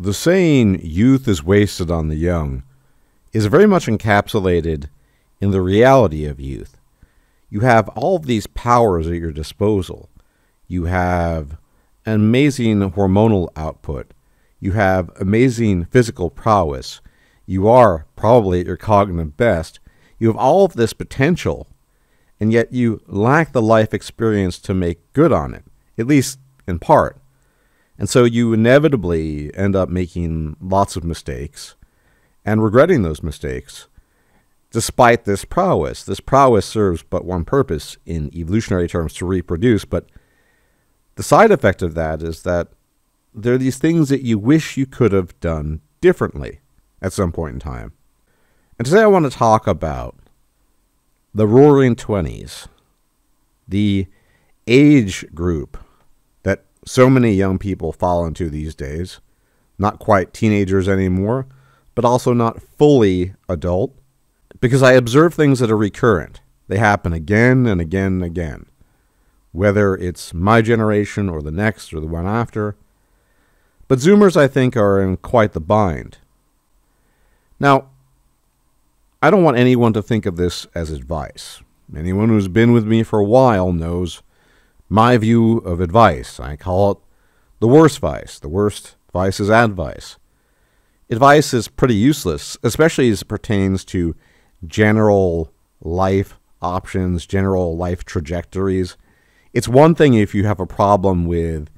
The saying, youth is wasted on the young, is very much encapsulated in the reality of youth. You have all of these powers at your disposal. You have an amazing hormonal output. You have amazing physical prowess. You are probably at your cognitive best. You have all of this potential, and yet you lack the life experience to make good on it, at least in part. And so you inevitably end up making lots of mistakes and regretting those mistakes despite this prowess. This prowess serves but one purpose in evolutionary terms to reproduce, but the side effect of that is that there are these things that you wish you could have done differently at some point in time. And today I want to talk about the roaring 20s, the age group so many young people fall into these days, not quite teenagers anymore, but also not fully adult, because I observe things that are recurrent. They happen again and again and again, whether it's my generation or the next or the one after. But Zoomers, I think, are in quite the bind. Now, I don't want anyone to think of this as advice. Anyone who's been with me for a while knows my view of advice. I call it the worst vice. The worst vice is advice. Advice is pretty useless, especially as it pertains to general life options, general life trajectories. It's one thing if you have a problem with,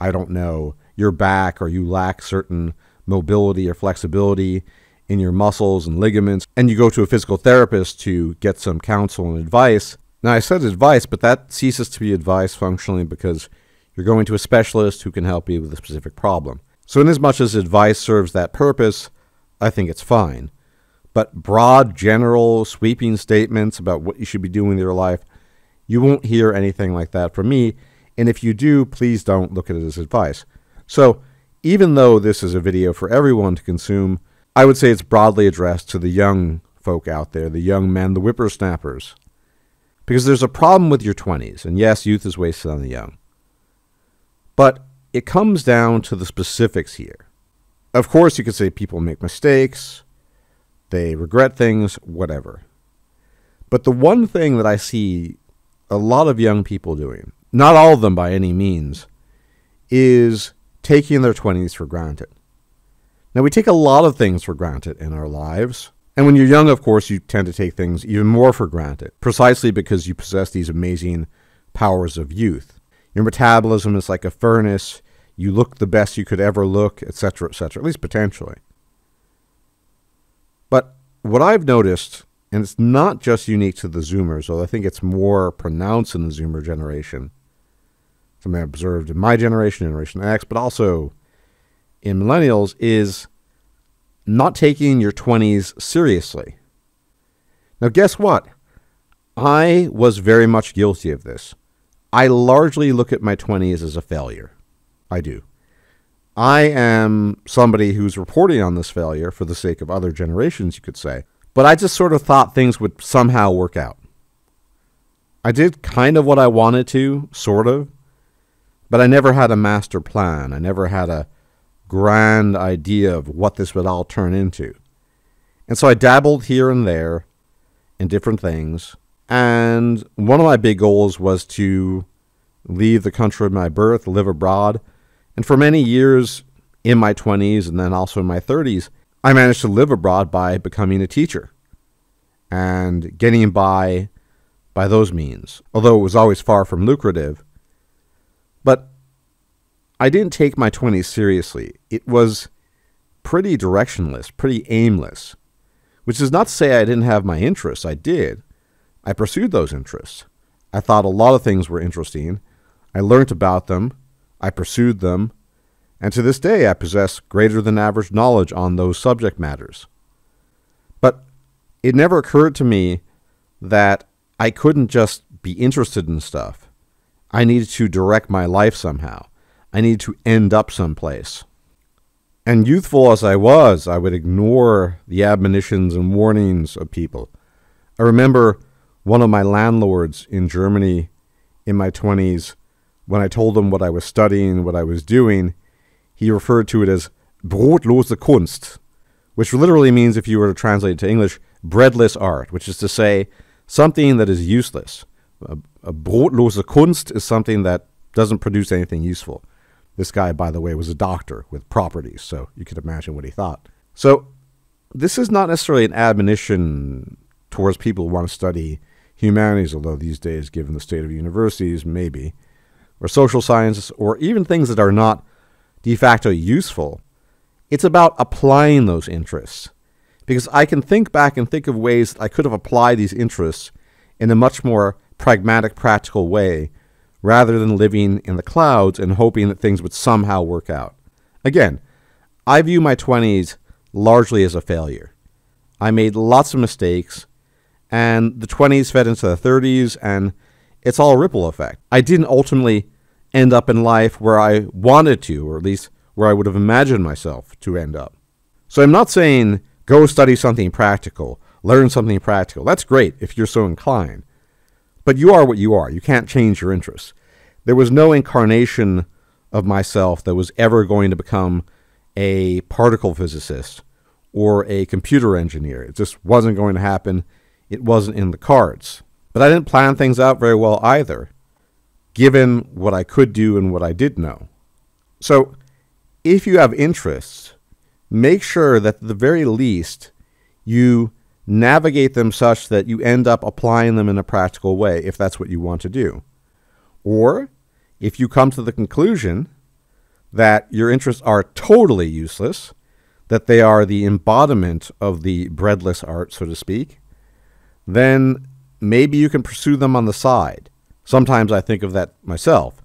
I don't know, your back or you lack certain mobility or flexibility in your muscles and ligaments, and you go to a physical therapist to get some counsel and advice. Now, I said advice, but that ceases to be advice functionally because you're going to a specialist who can help you with a specific problem. So, inasmuch as much as advice serves that purpose, I think it's fine. But broad, general, sweeping statements about what you should be doing in your life, you won't hear anything like that from me. And if you do, please don't look at it as advice. So, even though this is a video for everyone to consume, I would say it's broadly addressed to the young folk out there, the young men, the whippersnappers. Because there's a problem with your 20s, and yes, youth is wasted on the young. But it comes down to the specifics here. Of course, you could say people make mistakes, they regret things, whatever. But the one thing that I see a lot of young people doing, not all of them by any means, is taking their 20s for granted. Now, we take a lot of things for granted in our lives. And when you're young, of course, you tend to take things even more for granted, precisely because you possess these amazing powers of youth. Your metabolism is like a furnace. You look the best you could ever look, etc., etc., at least potentially. But what I've noticed, and it's not just unique to the Zoomers, although I think it's more pronounced in the Zoomer generation, something I observed in my generation, Generation X, but also in millennials is not taking your 20s seriously. Now, guess what? I was very much guilty of this. I largely look at my 20s as a failure. I do. I am somebody who's reporting on this failure for the sake of other generations, you could say. But I just sort of thought things would somehow work out. I did kind of what I wanted to, sort of, but I never had a master plan. I never had a grand idea of what this would all turn into. And so I dabbled here and there in different things. And one of my big goals was to leave the country of my birth, live abroad. And for many years in my 20s and then also in my 30s, I managed to live abroad by becoming a teacher and getting by by those means, although it was always far from lucrative. But I didn't take my 20s seriously. It was pretty directionless, pretty aimless, which is not to say I didn't have my interests. I did. I pursued those interests. I thought a lot of things were interesting. I learned about them. I pursued them. And to this day, I possess greater than average knowledge on those subject matters. But it never occurred to me that I couldn't just be interested in stuff. I needed to direct my life somehow. I needed to end up someplace. And youthful as I was, I would ignore the admonitions and warnings of people. I remember one of my landlords in Germany in my 20s, when I told him what I was studying, what I was doing, he referred to it as brotlose Kunst, which literally means, if you were to translate it to English, breadless art, which is to say something that is useless. A, a brotlose Kunst is something that doesn't produce anything useful. This guy, by the way, was a doctor with properties, so you could imagine what he thought. So, this is not necessarily an admonition towards people who want to study humanities, although these days, given the state of universities, maybe, or social sciences, or even things that are not de facto useful. It's about applying those interests. Because I can think back and think of ways that I could have applied these interests in a much more pragmatic, practical way rather than living in the clouds and hoping that things would somehow work out. Again, I view my 20s largely as a failure. I made lots of mistakes, and the 20s fed into the 30s, and it's all a ripple effect. I didn't ultimately end up in life where I wanted to, or at least where I would have imagined myself to end up. So I'm not saying go study something practical, learn something practical. That's great if you're so inclined. But you are what you are. You can't change your interests. There was no incarnation of myself that was ever going to become a particle physicist or a computer engineer. It just wasn't going to happen. It wasn't in the cards. But I didn't plan things out very well either, given what I could do and what I did know. So, if you have interests, make sure that at the very least you navigate them such that you end up applying them in a practical way if that's what you want to do. Or if you come to the conclusion that your interests are totally useless, that they are the embodiment of the breadless art, so to speak, then maybe you can pursue them on the side. Sometimes I think of that myself,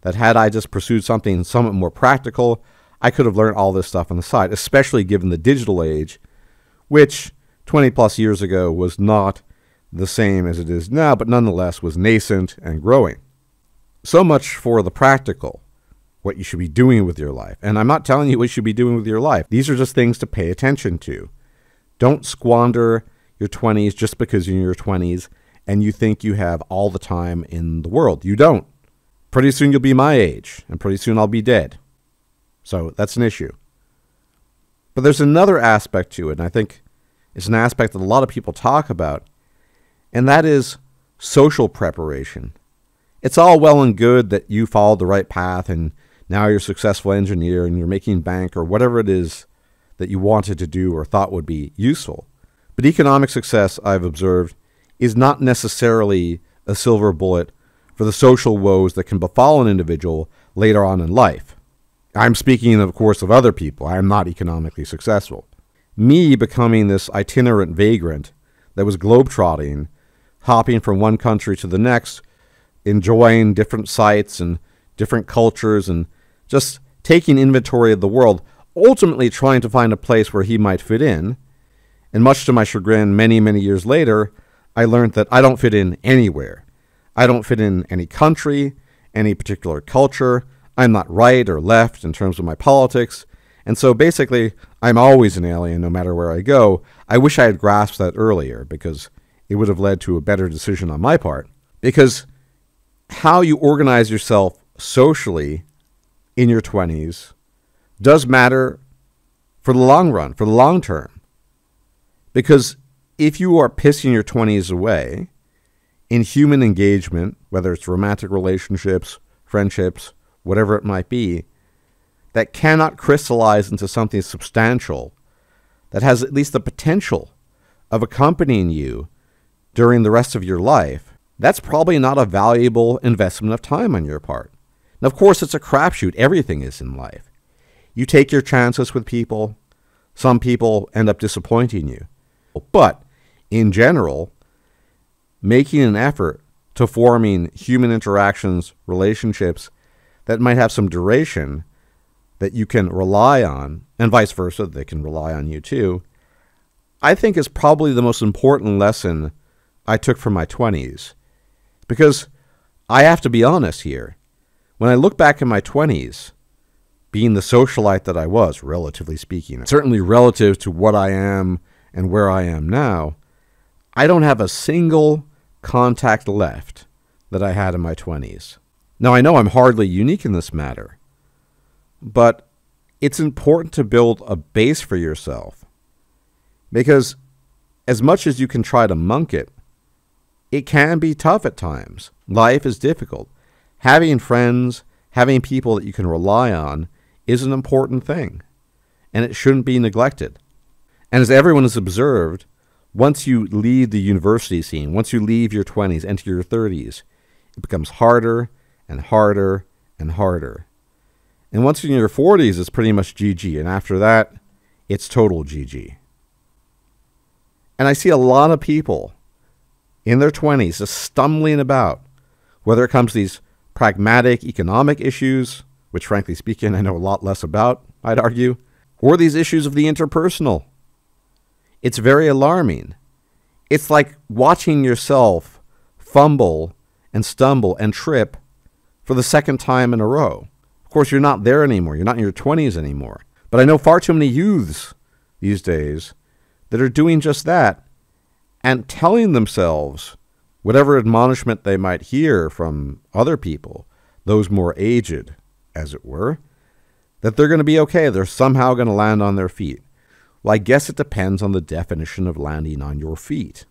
that had I just pursued something somewhat more practical, I could have learned all this stuff on the side, especially given the digital age, which 20 plus years ago was not the same as it is now, but nonetheless was nascent and growing. So much for the practical, what you should be doing with your life. And I'm not telling you what you should be doing with your life. These are just things to pay attention to. Don't squander your 20s just because you're in your 20s and you think you have all the time in the world. You don't. Pretty soon you'll be my age, and pretty soon I'll be dead. So that's an issue. But there's another aspect to it, and I think it's an aspect that a lot of people talk about, and that is social preparation. It's all well and good that you followed the right path and now you're a successful engineer and you're making bank or whatever it is that you wanted to do or thought would be useful. But economic success, I've observed, is not necessarily a silver bullet for the social woes that can befall an individual later on in life. I'm speaking, of course, of other people. I am not economically successful. Me becoming this itinerant vagrant that was globetrotting, hopping from one country to the next, enjoying different sights and different cultures, and just taking inventory of the world, ultimately trying to find a place where he might fit in. And much to my chagrin, many, many years later, I learned that I don't fit in anywhere. I don't fit in any country, any particular culture. I'm not right or left in terms of my politics. And so basically, I'm always an alien no matter where I go. I wish I had grasped that earlier because it would have led to a better decision on my part. Because how you organize yourself socially in your 20s does matter for the long run, for the long term. Because if you are pissing your 20s away in human engagement, whether it's romantic relationships, friendships, whatever it might be, that cannot crystallize into something substantial, that has at least the potential of accompanying you during the rest of your life, that's probably not a valuable investment of time on your part. Now, of course, it's a crapshoot. Everything is in life. You take your chances with people. Some people end up disappointing you. But in general, making an effort to forming human interactions, relationships that might have some duration that you can rely on, and vice versa, they can rely on you too, I think is probably the most important lesson I took from my 20s. Because I have to be honest here. When I look back in my 20s, being the socialite that I was, relatively speaking, certainly relative to what I am and where I am now, I don't have a single contact left that I had in my 20s. Now, I know I'm hardly unique in this matter, but it's important to build a base for yourself. Because as much as you can try to monk it, it can be tough at times. Life is difficult. Having friends, having people that you can rely on is an important thing, and it shouldn't be neglected. And as everyone has observed, once you leave the university scene, once you leave your 20s, enter your 30s, it becomes harder and harder and harder. And once you're in your 40s, it's pretty much GG. And after that, it's total GG. And I see a lot of people in their 20s just stumbling about, whether it comes to these pragmatic economic issues, which frankly speaking, I know a lot less about, I'd argue, or these issues of the interpersonal. It's very alarming. It's like watching yourself fumble and stumble and trip for the second time in a row. Course, you're not there anymore. You're not in your 20s anymore. But I know far too many youths these days that are doing just that and telling themselves whatever admonishment they might hear from other people, those more aged, as it were, that they're going to be okay. They're somehow going to land on their feet. Well, I guess it depends on the definition of landing on your feet.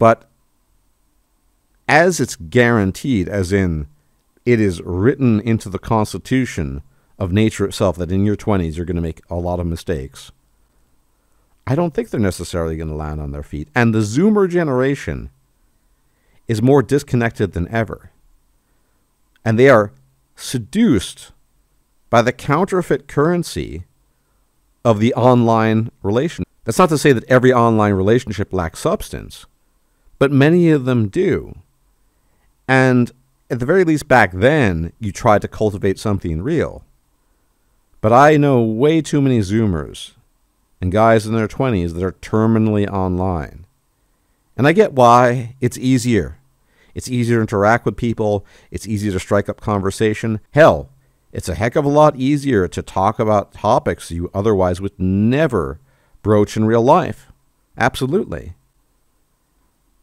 But as it's guaranteed, as in it is written into the constitution of nature itself that in your 20s you're going to make a lot of mistakes, I don't think they're necessarily going to land on their feet. And the Zoomer generation is more disconnected than ever. And they are seduced by the counterfeit currency of the online relation. That's not to say that every online relationship lacks substance, but many of them do. And at the very least back then, you tried to cultivate something real. But I know way too many Zoomers and guys in their 20s that are terminally online. And I get why. It's easier. It's easier to interact with people. It's easier to strike up conversation. Hell, it's a heck of a lot easier to talk about topics you otherwise would never broach in real life. Absolutely.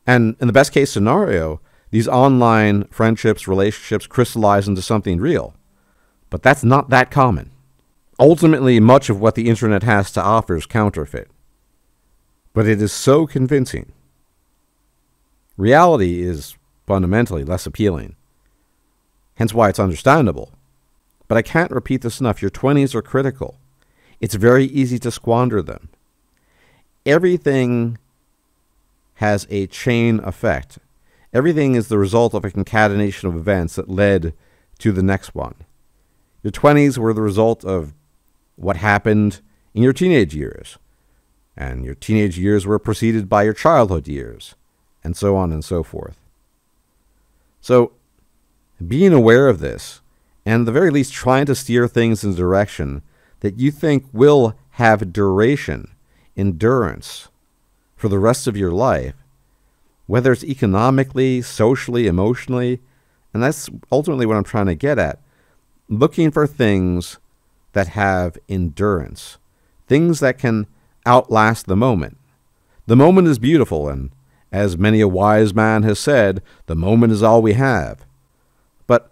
And in the best case scenario, these online friendships, relationships crystallize into something real. But that's not that common. Ultimately, much of what the internet has to offer is counterfeit. But it is so convincing. Reality is fundamentally less appealing. Hence why it's understandable. But I can't repeat this enough. Your 20s are critical. It's very easy to squander them. Everything has a chain effect. Everything is the result of a concatenation of events that led to the next one. Your 20s were the result of what happened in your teenage years. And your teenage years were preceded by your childhood years, and so on and so forth. So, being aware of this, and the very least trying to steer things in a direction that you think will have duration, endurance, for the rest of your life, whether it's economically, socially, emotionally, and that's ultimately what I'm trying to get at. Looking for things that have endurance, things that can outlast the moment. The moment is beautiful, and as many a wise man has said, the moment is all we have. But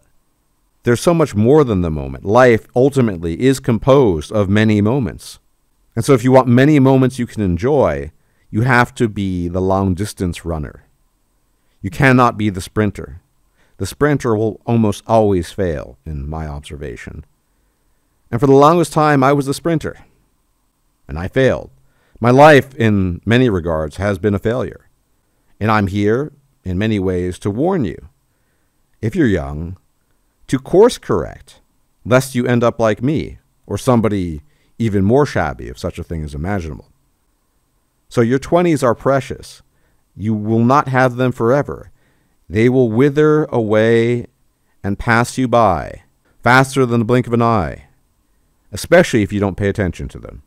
there's so much more than the moment. Life ultimately is composed of many moments. And so if you want many moments you can enjoy, you have to be the long distance runner. You cannot be the sprinter. The sprinter will almost always fail, in my observation. And for the longest time, I was the sprinter. And I failed. My life, in many regards, has been a failure. And I'm here, in many ways, to warn you, if you're young, to course correct, lest you end up like me, or somebody even more shabby, if such a thing is imaginable. So your 20s are precious. You will not have them forever. They will wither away and pass you by faster than the blink of an eye, especially if you don't pay attention to them.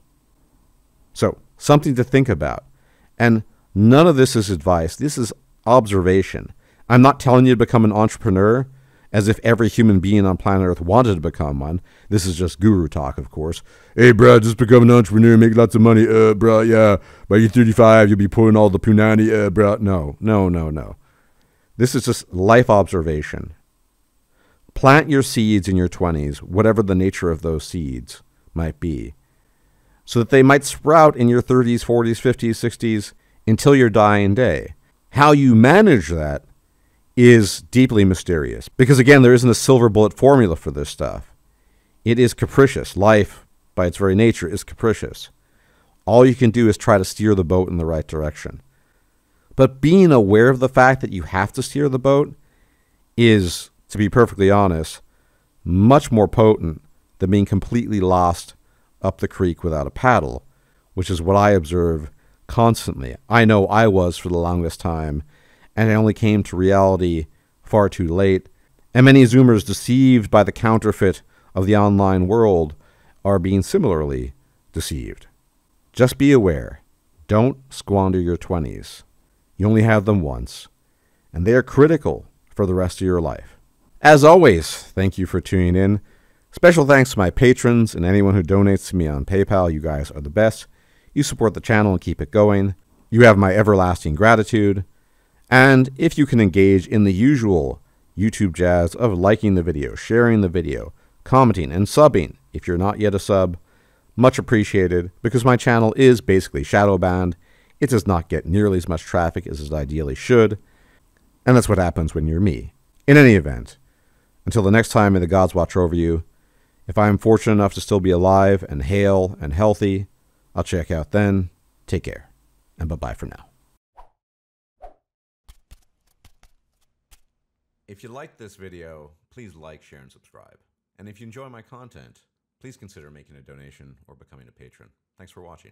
So, something to think about. And none of this is advice, this is observation. I'm not telling you to become an entrepreneur as if every human being on planet Earth wanted to become one. This is just guru talk, of course. Hey, bro, just become an entrepreneur, make lots of money, uh, bro. Yeah, by you're 35, you'll be pulling all the punani, uh, bro. No, no, no, no. This is just life observation. Plant your seeds in your 20s, whatever the nature of those seeds might be, so that they might sprout in your 30s, 40s, 50s, 60s until your dying day. How you manage that is deeply mysterious because, again, there isn't a silver bullet formula for this stuff. It is capricious. Life, by its very nature, is capricious. All you can do is try to steer the boat in the right direction. But being aware of the fact that you have to steer the boat is, to be perfectly honest, much more potent than being completely lost up the creek without a paddle, which is what I observe constantly. I know I was for the longest time, and it only came to reality far too late. And many Zoomers deceived by the counterfeit of the online world are being similarly deceived. Just be aware. Don't squander your 20s. You only have them once, and they are critical for the rest of your life. As always, thank you for tuning in. Special thanks to my patrons and anyone who donates to me on PayPal. You guys are the best. You support the channel and keep it going. You have my everlasting gratitude. And if you can engage in the usual YouTube jazz of liking the video, sharing the video, commenting, and subbing if you're not yet a sub, much appreciated because my channel is basically shadow banned. It does not get nearly as much traffic as it ideally should. And that's what happens when you're me. In any event, until the next time may the gods watch over you. If I am fortunate enough to still be alive and hale and healthy, I'll check out then. Take care, and bye bye for now. If you liked this video, please like, share, and subscribe. And if you enjoy my content, please consider making a donation or becoming a patron. Thanks for watching.